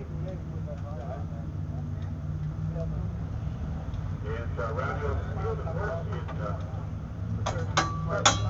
It's uh, Radio Field and Work. It's uh,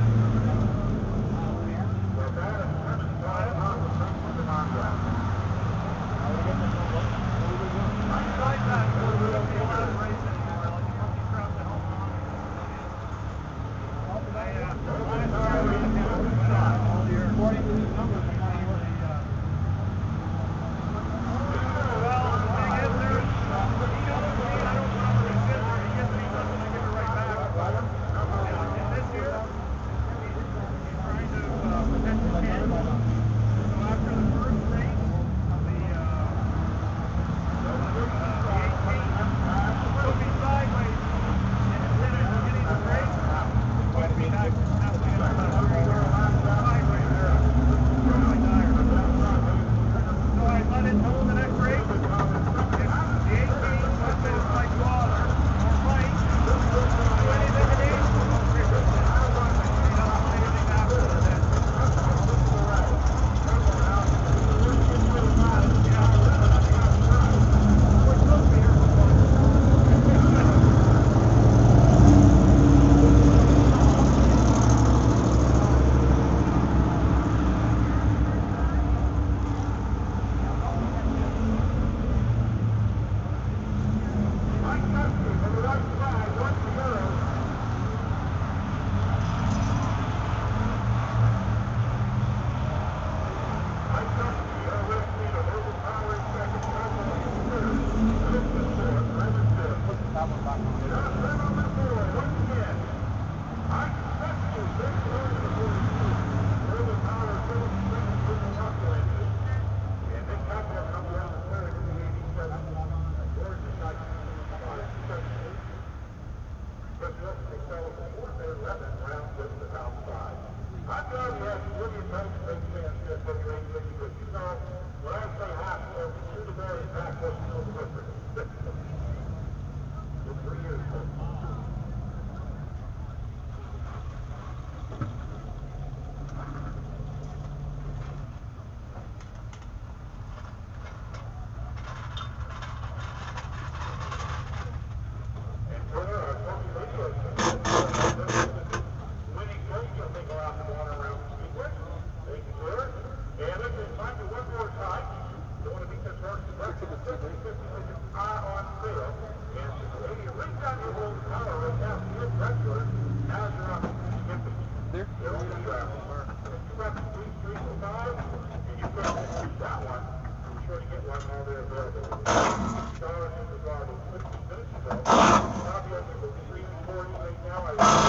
Now I'm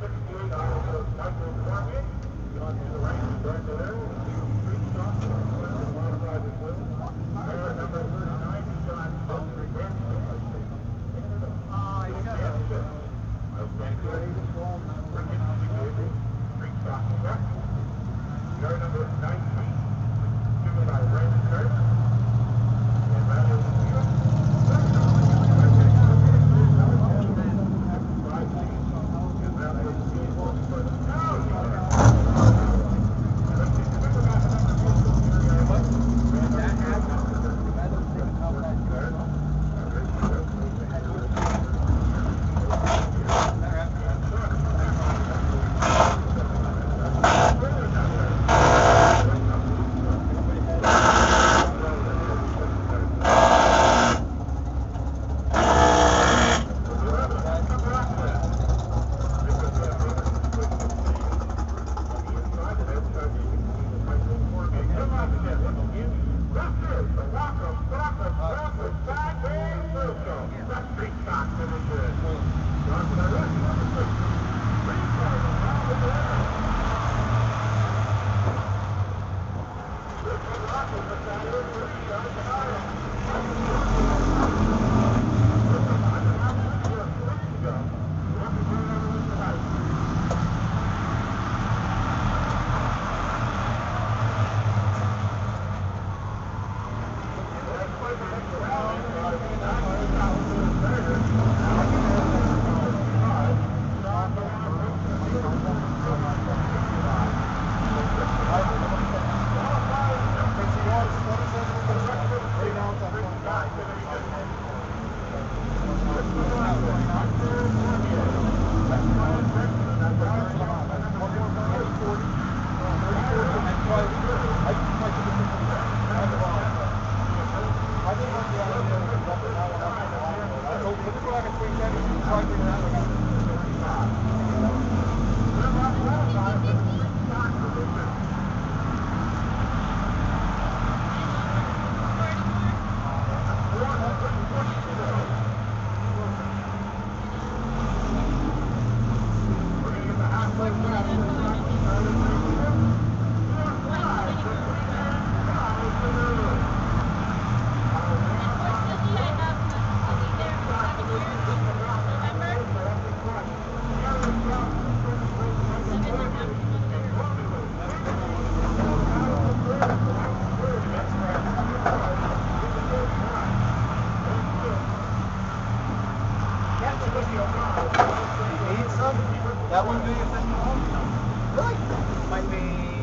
Thank you. might be